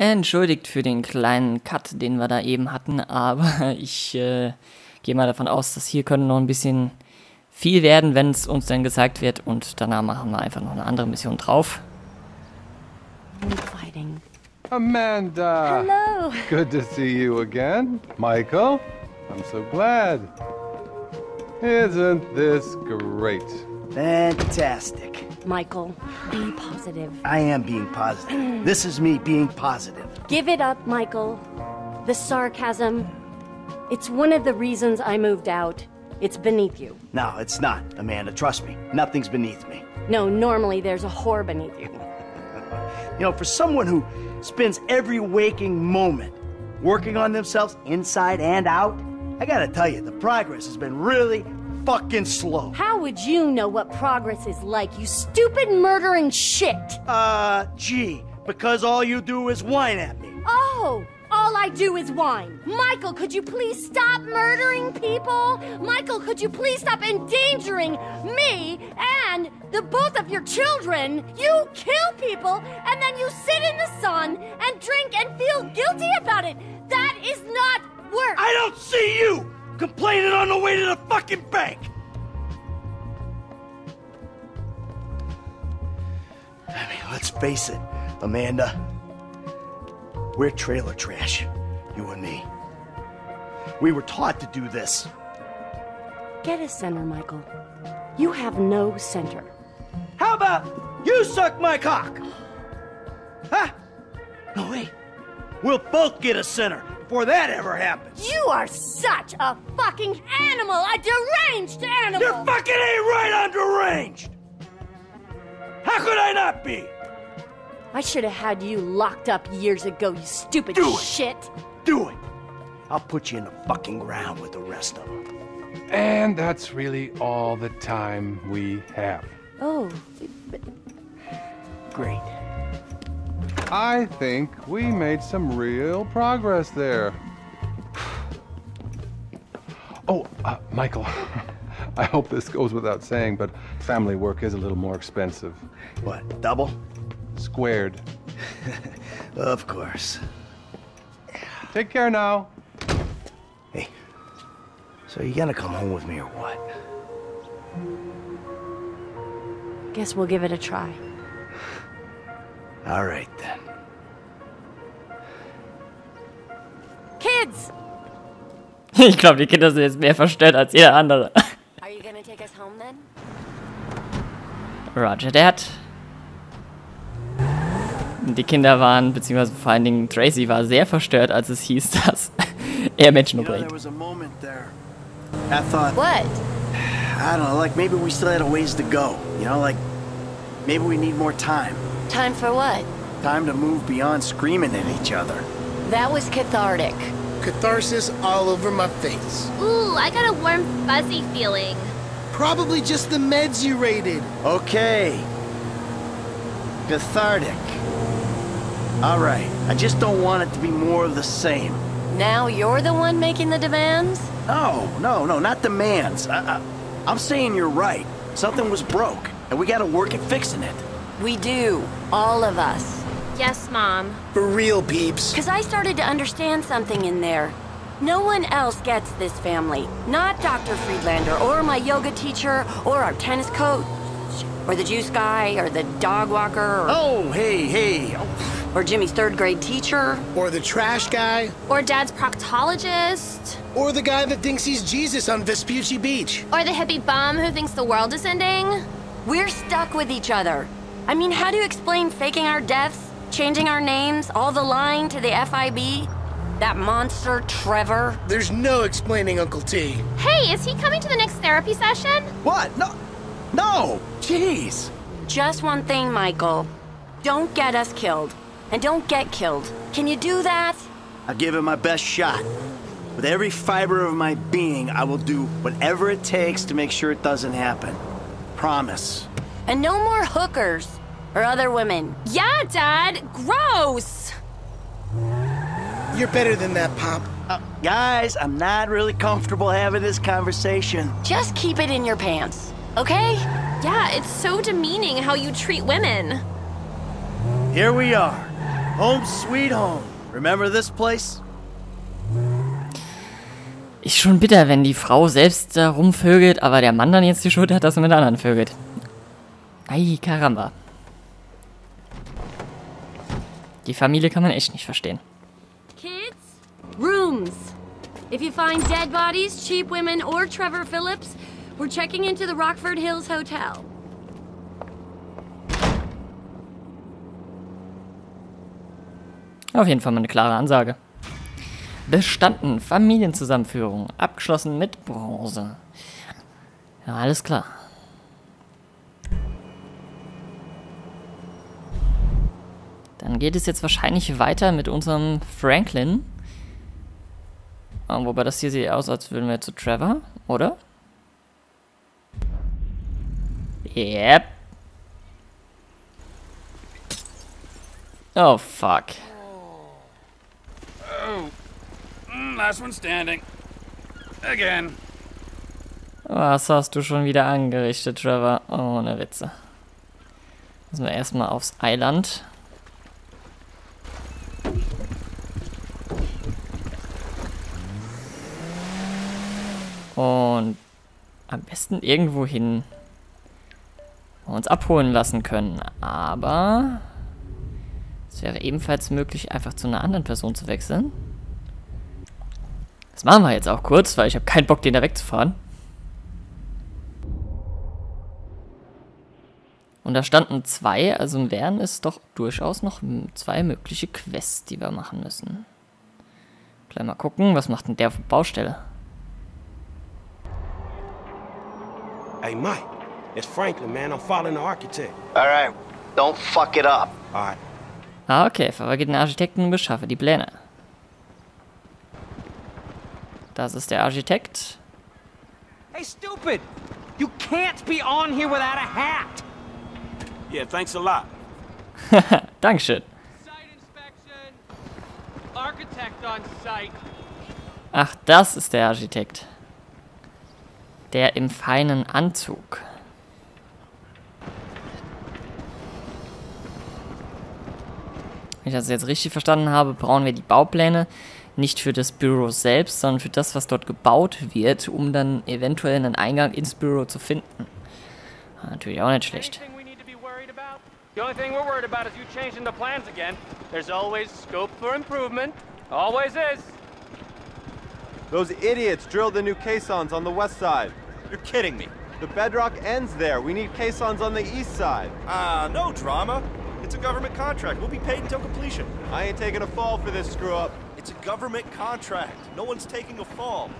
Entschuldigt für den kleinen Cut, den wir da eben hatten, aber ich äh, gehe mal davon aus, dass hier können noch ein bisschen viel werden, wenn es uns dann gesagt wird und danach machen wir einfach noch eine andere Mission drauf. Amanda! Hello. Good to see you again. Michael, I'm so glad. Isn't this great? Fantastic. Michael, be positive. I am being positive. this is me being positive. Give it up, Michael. The sarcasm. It's one of the reasons I moved out. It's beneath you. No, it's not, Amanda. Trust me. Nothing's beneath me. No, normally there's a whore beneath you. You know, for someone who spends every waking moment working on themselves inside and out, I gotta tell you, the progress has been really fucking slow. How would you know what progress is like, you stupid murdering shit? Uh, gee, because all you do is whine at me. Oh, all I do is whine. Michael, could you please stop murdering people? Michael, could you please stop endangering me and the both of your children? You kill people and then you sit in the sun and drink and feel guilty about it. That is not work. I don't see you complaining on the way to the fucking bank. I mean, let's face it, Amanda. We're trailer trash, you and me. We were taught to do this. Get a center, Michael. You have no center. How about you suck my cock? Huh? No, wait. We'll both get a center before that ever happens. You are such a fucking animal, a deranged animal. You're fucking ain't right on deranged. How could I not be? I should have had you locked up years ago, you stupid Do it. shit. Do it. I'll put you in the fucking ground with the rest of them. And that's really all the time we have. Oh, but Great. I think we made some real progress there. Oh, uh, Michael, I hope this goes without saying, but family work is a little more expensive. What, double? Squared. Of course. Take care now. Hey, so you gonna come home with me or what? guess we'll give it a try. All right then. Kids! Ich glaube, die Kinder sind jetzt mehr verstört als jeder andere. Are you gonna take us home then? Roger that. Die Kinder waren, beziehungsweise vor allen Dingen Tracy war sehr verstört, als es hieß, dass er Menschen You know, there umbringt. was a moment there. I thought, What? I don't know, like maybe we still had a ways to go. You know, like maybe we need more time. Time for what? Time to move beyond screaming at each other. That was cathartic. Catharsis all over my face. Ooh, I got a warm, fuzzy feeling. Probably just the meds you rated. Okay. Cathartic. All right. I just don't want it to be more of the same. Now you're the one making the demands? No, no, no, not demands. I, I, I'm saying you're right. Something was broke, and we gotta work at fixing it. We do. All of us. Yes, Mom. For real, peeps. Because I started to understand something in there. No one else gets this family. Not Dr. Friedlander, or my yoga teacher, or our tennis coach, or the juice guy, or the dog walker, or, Oh, hey, hey. Oh, or Jimmy's third grade teacher. Or the trash guy. Or Dad's proctologist. Or the guy that thinks he's Jesus on Vespucci Beach. Or the hippie bum who thinks the world is ending. We're stuck with each other. I mean, how do you explain faking our deaths, changing our names, all the lying to the FIB? That monster, Trevor? There's no explaining Uncle T. Hey, is he coming to the next therapy session? what? No, no. Jeez. Just one thing, Michael. Don't get us killed. And don't get killed. Can you do that? I'll give it my best shot. With every fiber of my being, I will do whatever it takes to make sure it doesn't happen. Promise. And no more hookers or other women. Yeah, Dad. Gross. You're better than that, Pop. Uh, guys, I'm not really comfortable having this conversation. Just keep it in your pants, okay? Yeah, it's so demeaning how you treat women. Here we are, Home sweet home. Remember this place? Ist schon bitter, wenn die Frau selbst da rumvögelt, aber der Mann dann jetzt die Schuld hat, dass er mit anderen vögelt. Ei, Karamba. Die Familie kann man echt nicht verstehen. Kids, rooms. If you find dead bodies, cheap women, or Trevor Phillips, we're checking into the Rockford Hills Hotel. Auf jeden Fall mal eine klare Ansage. Bestanden. Familienzusammenführung. Abgeschlossen mit Bronze. Ja, alles klar. Dann geht es jetzt wahrscheinlich weiter mit unserem Franklin. Ah, wobei das hier sieht aus, als würden wir zu Trevor, oder? Yep. Oh, fuck. Last one standing. Again. Was hast du schon wieder angerichtet, Trevor? Ohne Witze. Müssen wir erstmal aufs Eiland. Und am besten irgendwo hin uns abholen lassen können. Aber es wäre ebenfalls möglich, einfach zu einer anderen Person zu wechseln. Das machen wir jetzt auch kurz, weil ich habe keinen Bock, den da wegzufahren. Und da standen zwei, also wären es doch durchaus noch zwei mögliche Quests, die wir machen müssen. Gleich mal gucken, was macht denn der auf Baustelle? Hey, Mike, it's Franklin, man. I'm following the architect. All right, don't fuck it up. All right. Ah, okay, verfolge den Architekten und beschaffe die Pläne. Das ist der Architekt. Hey, stupid! You can't be on here without a hat! Yeah, thanks a lot. Dankeschön. Ach, das ist der Architekt. Der im feinen Anzug. Wenn ich das jetzt richtig verstanden habe, brauchen wir die Baupläne nicht für das Büro selbst, sondern für das, was dort gebaut wird, um dann eventuell einen Eingang ins Büro zu finden. Ah, Natürlich auch nicht schlecht. The only thing we're worried about is you changing the plans again. There's always scope for improvement. Always is. Those idiots drilled the new caissons on the west side. You're kidding me. The bedrock ends there. We need caissons on the east side. Ah, no drama. It's a government contract. We'll be paid until completion. I ain't taking a fall for this screw up. It's a government contract. No one's taking a fall.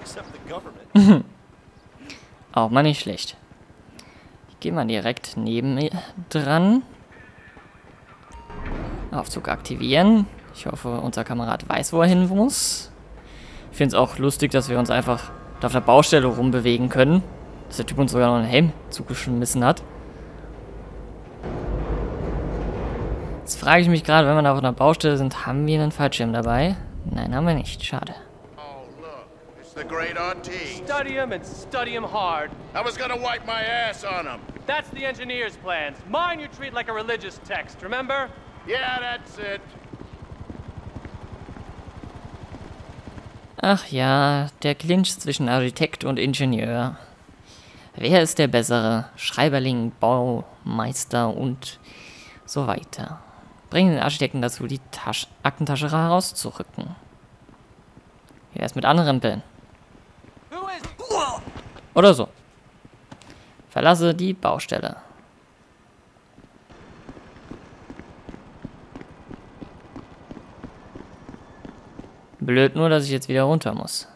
Except the government. Auch mal nicht schlecht. Ich gehe mal direkt neben mir dran. Aufzug aktivieren. Ich hoffe, unser Kamerad weiß, wo er hin muss. Ich finde es auch lustig, dass wir uns einfach da auf der Baustelle rumbewegen können. Dass der Typ uns sogar noch einen Helm zugeschmissen hat. Jetzt frage ich mich gerade, wenn wir da auf einer Baustelle sind, haben wir einen Fallschirm dabei? Nein, haben wir nicht. Schade. Oh, look. It's the great RT. Study 'em and study 'em hard. I was gonna wipe my ass on him. That's the engineer's plans. Mine you treat like a religious text, remember? Yeah, that's it. Ach ja, der Clinch zwischen Architekt und Ingenieur. Wer ist der bessere? Schreiberling, Baumeister und so weiter. Bringen den Architekten dazu, die Tasch Aktentasche herauszurücken. Wie wär's mit anderen Pillen? Oder so. Verlasse die Baustelle. Blöd nur, dass ich jetzt wieder runter muss.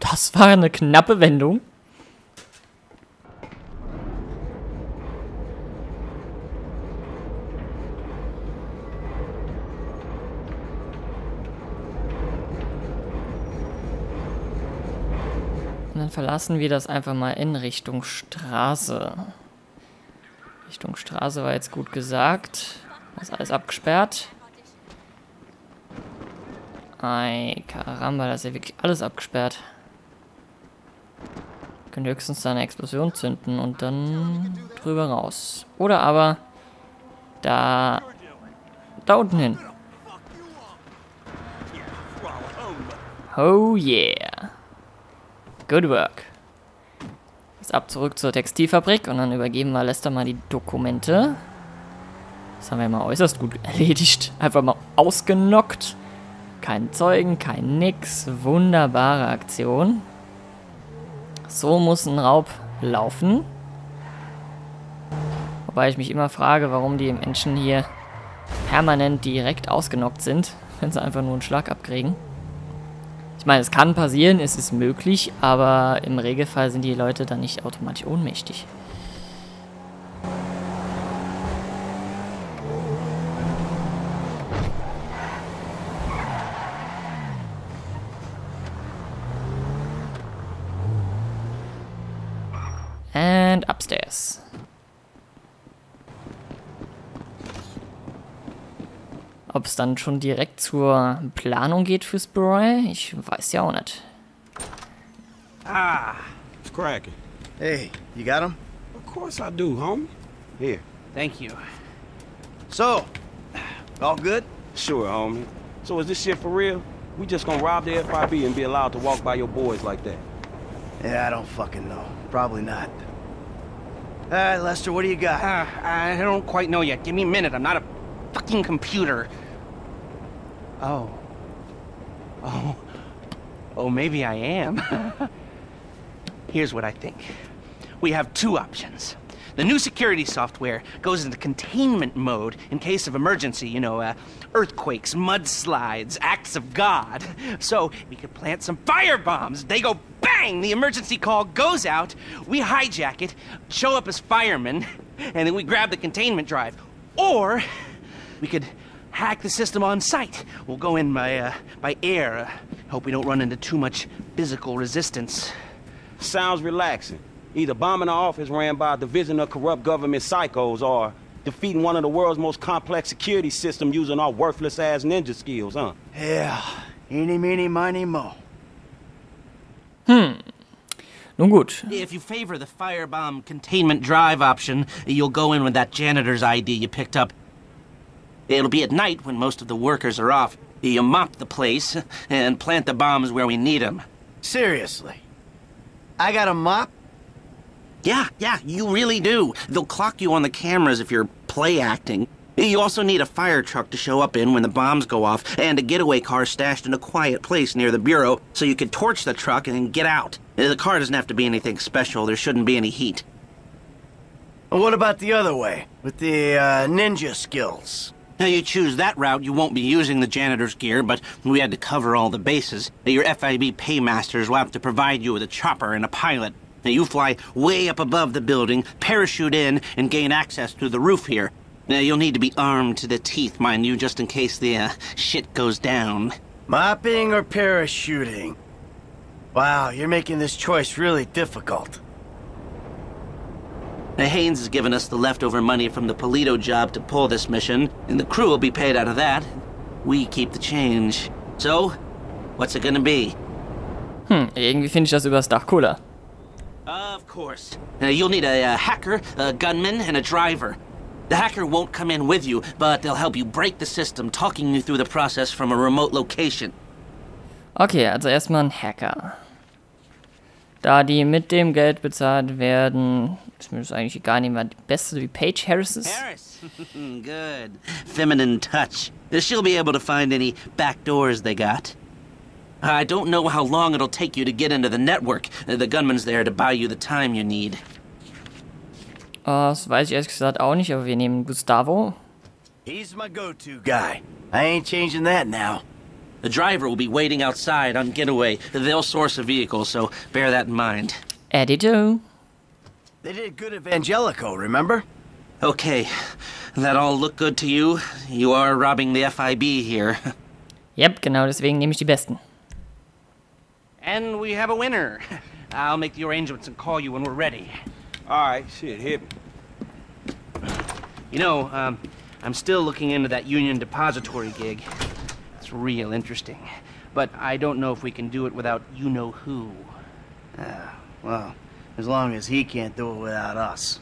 Das war eine knappe Wendung. Und dann verlassen wir das einfach mal in Richtung Straße. Richtung Straße war jetzt gut gesagt. Das ist alles abgesperrt. Ei, Karamba, das ist ja wirklich alles abgesperrt. Können höchstens da eine Explosion zünden und dann drüber raus. Oder aber da, da unten hin. Oh yeah. Good work. Jetzt ab zurück zur Textilfabrik und dann übergeben wir Lester mal die Dokumente. Das haben wir mal äußerst gut erledigt. Einfach mal ausgenockt. Kein Zeugen, kein Nix. Wunderbare Aktion. So muss ein Raub laufen. Wobei ich mich immer frage, warum die Menschen hier permanent direkt ausgenockt sind, wenn sie einfach nur einen Schlag abkriegen. Ich meine, es kann passieren, es ist möglich, aber im Regelfall sind die Leute dann nicht automatisch ohnmächtig. Ob es dann schon direkt zur Planung geht fürs Bray, ich weiß ja auch nicht. Ah, it's cracking. Hey, you got him? Of course I do, homie. Here. Thank you. So, all good? Sure, homie. So is this shit for real? We just gonna rob the FIB and be allowed to walk by your boys like that? Yeah, I don't fucking know. Probably not. All right, Lester, what do you got? Uh, I don't quite know yet. Give me a minute. I'm not a fucking computer. Oh. Oh. Oh, maybe I am. Here's what I think. We have two options. The new security software goes into containment mode in case of emergency, you know, uh, earthquakes, mudslides, acts of God. So we could plant some fire bombs. They go bang! The emergency call goes out. We hijack it, show up as firemen, and then we grab the containment drive. Or we could hack the system on site. We'll go in by, uh, by air. Uh, hope we don't run into too much physical resistance. Sounds relaxing. Either bombing an office ran by a division of corrupt government psychos or defeating one of the world's most complex security systems using our worthless ass ninja skills, huh? Yeah. Eeny, meeny, miny, mo. Hm. Nun gut. If you favor the firebomb containment drive option, you'll go in with that janitor's ID you picked up. It'll be at night when most of the workers are off. You mop the place and plant the bombs where we need them. Seriously? I got a mop? Yeah, yeah, you really do. They'll clock you on the cameras if you're play acting. You also need a fire truck to show up in when the bombs go off, and a getaway car stashed in a quiet place near the bureau so you can torch the truck and get out. The car doesn't have to be anything special, there shouldn't be any heat. Well, what about the other way, with the uh, ninja skills? Now, you choose that route, you won't be using the janitor's gear, but we had to cover all the bases. Your FIB paymasters will have to provide you with a chopper and a pilot. Now, you fly way up above the building, parachute in, and gain access through the roof here. Now, you'll need to be armed to the teeth, mind you, just in case the uh, shit goes down. Mopping or parachuting? Wow, you're making this choice really difficult. Now, Haines has given us the leftover money from the Paleto job to pull this mission, and the crew will be paid out of that. We keep the change. So, what's it gonna be? Hm, irgendwie finde ich das übers Dach cooler. Of course. Uh, you'll need a, a hacker, a gunman, and a driver. The hacker won't come in with you, but they'll help you break the system, talking you through the process from a remote location. Okay, also erstmal ein Hacker. Da die mit dem Geld bezahlt werden, ist mir das eigentlich egal, nehmen wir die beste wie Paige Harris ist. Harris? Good. Feminine touch. She'll be able to find any back doors they got. I don't know how long it'll take you to get into the network. The gunman's there to buy you the time you need. Oh, das weiß ich ehrlich gesagt auch nicht, aber wir nehmen Gustavo. He's my go-to guy. I ain't changing that now. The driver will be waiting outside on getaway. They'll source a vehicle, so bear that in mind. Eddie Toh. They did good at Evangelico, remember? Okay, that all look good to you? You are robbing the FIB here. Yep, genau deswegen nehme ich die besten. And we have a winner. I'll make the arrangements and call you when we're ready. Alright, shit, hit me. You know, um, I'm still looking into that Union Depository gig. It's real interesting. But I don't know if we can do it without you know who. Uh, well, As long as he can't do it without us.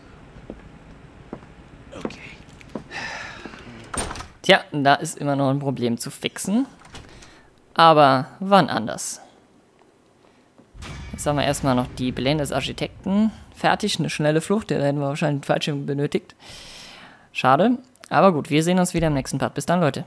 Tja, da ist immer noch ein Problem zu fixen. Aber wann anders? Jetzt haben wir erstmal noch die Pläne des Architekten fertig. Eine schnelle Flucht, der hätten wir wahrscheinlich einen Fallschirm benötigt. Schade. Aber gut, wir sehen uns wieder im nächsten Part. Bis dann, Leute.